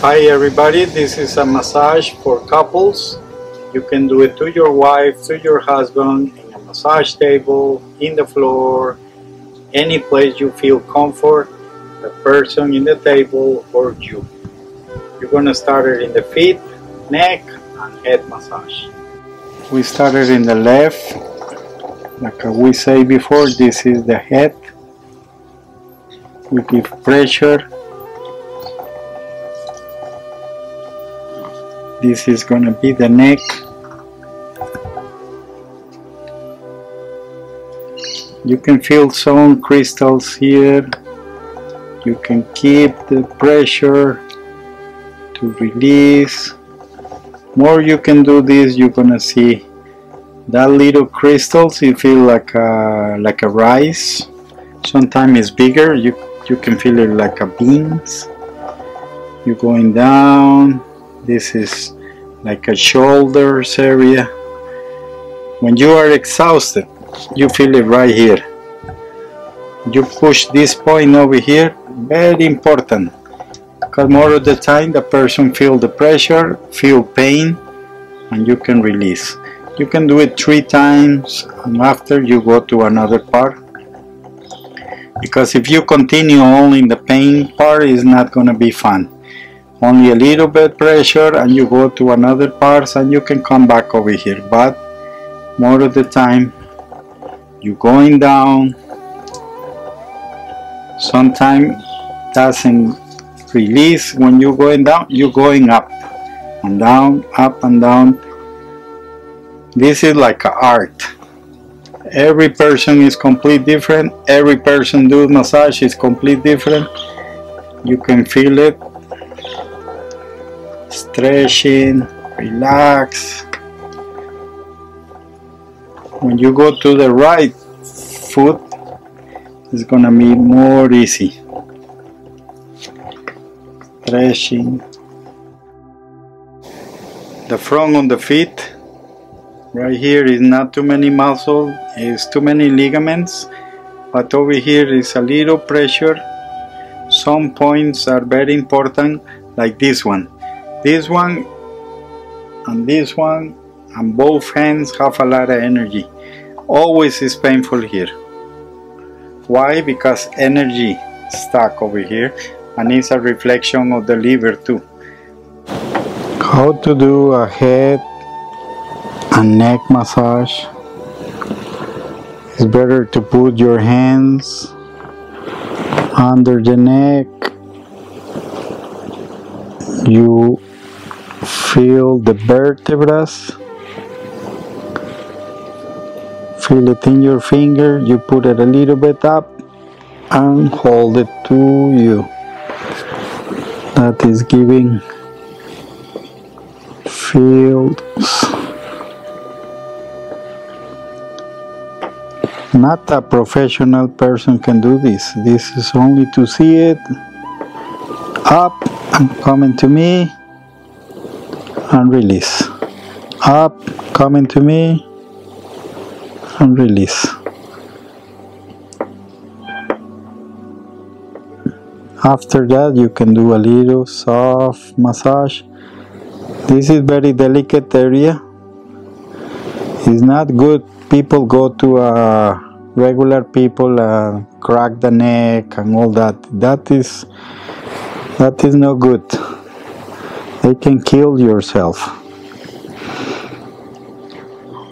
Hi everybody, this is a massage for couples. You can do it to your wife, to your husband, in a massage table, in the floor, any place you feel comfort, the person in the table or you. You're gonna start it in the feet, neck and head massage. We started in the left, like uh, we say before, this is the head. We give pressure. This is gonna be the neck. You can feel some crystals here. You can keep the pressure to release. More you can do this you're gonna see that little crystals you feel like a like a rice. Sometimes it's bigger you you can feel it like a beans. You're going down this is like a shoulders area. When you are exhausted you feel it right here. You push this point over here very important. Because more of the time the person feel the pressure feel pain and you can release you can do it three times and after you go to another part. Because if you continue only in the pain part it's not going to be fun. Only a little bit pressure and you go to another parts and you can come back over here. But more of the time you're going down. Sometimes doesn't release when you're going down you're going up and down up and down this is like art every person is complete different every person do massage is complete different you can feel it stretching, relax. When you go to the right foot, it's gonna be more easy. Stretching. The front on the feet, right here is not too many muscle, it's too many ligaments, but over here is a little pressure. Some points are very important, like this one this one and this one and both hands have a lot of energy. Always is painful here. Why? Because energy stuck over here and it's a reflection of the liver too. How to do a head and neck massage. It's better to put your hands under the neck. You feel the vertebrae feel it in your finger you put it a little bit up and hold it to you that is giving feels not a professional person can do this. This is only to see it up and coming to me and release. Up coming to me and release. After that you can do a little soft massage. This is very delicate area. It's not good. People go to a regular people uh, crack the neck and all that. That is that is no good. They can kill yourself.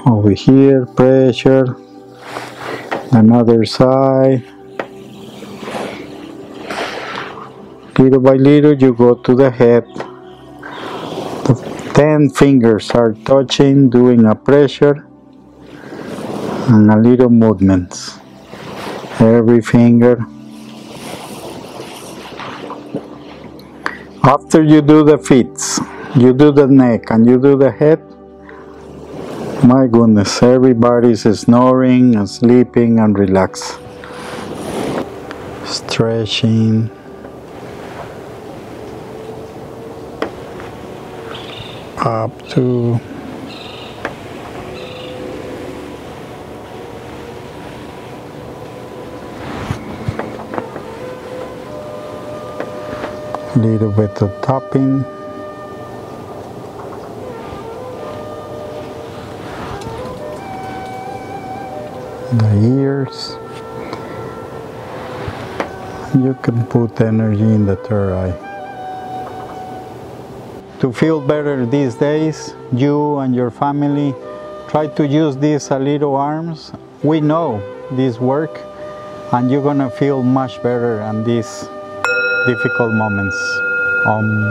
Over here pressure. Another side. Little by little you go to the head. The 10 fingers are touching doing a pressure and a little movements every finger After you do the feet, you do the neck and you do the head, my goodness, everybody's snoring and sleeping and relaxed. Stretching. Up to little bit of tapping the ears you can put energy in the third eye. To feel better these days you and your family try to use these little arms. We know this work and you're gonna feel much better in these difficult moments um,